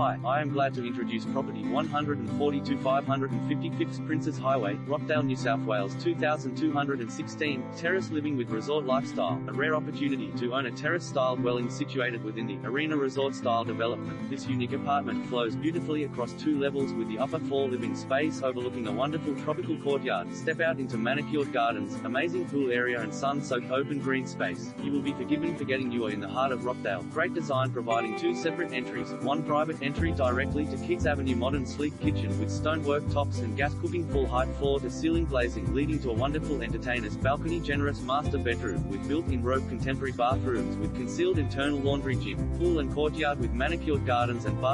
Hi, I am glad to introduce property 142 555 Princes Highway, Rockdale, New South Wales 2216, terrace living with resort lifestyle, a rare opportunity to own a terrace-style dwelling situated within the Arena Resort-style development. This unique apartment flows beautifully across two levels with the upper floor living space overlooking a wonderful tropical courtyard. Step out into manicured gardens, amazing pool area and sun-soaked open green space. You will be forgiven for getting you are in the heart of Rockdale. Great design providing two separate entries, one private entry directly to Keats Avenue modern sleek kitchen with stonework tops and gas cooking full height floor to ceiling glazing leading to a wonderful entertainer's balcony generous master bedroom with built-in robe contemporary bathrooms with concealed internal laundry gym, pool and courtyard with manicured gardens and barbecue